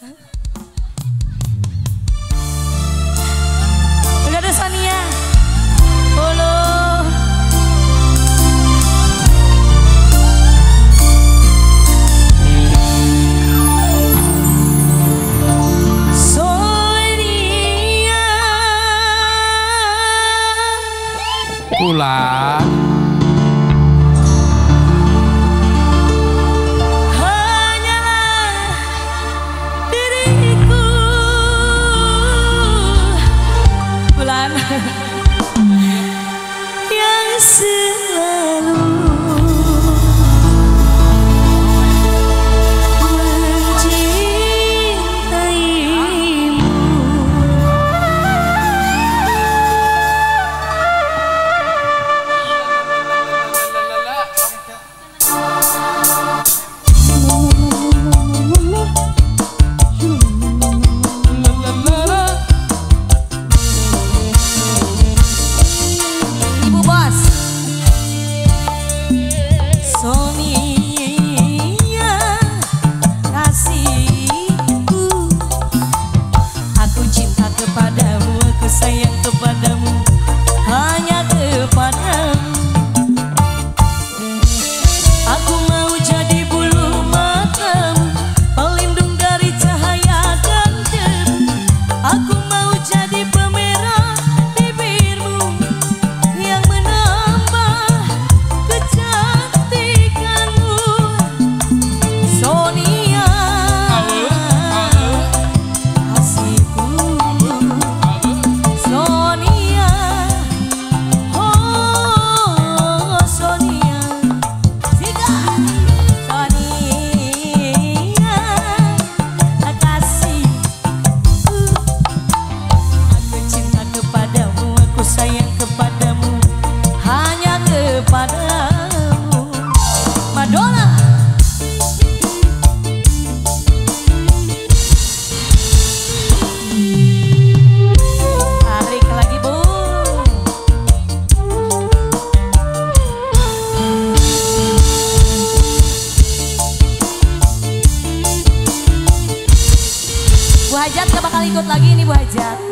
ah Aku lagi nih Bu Hajat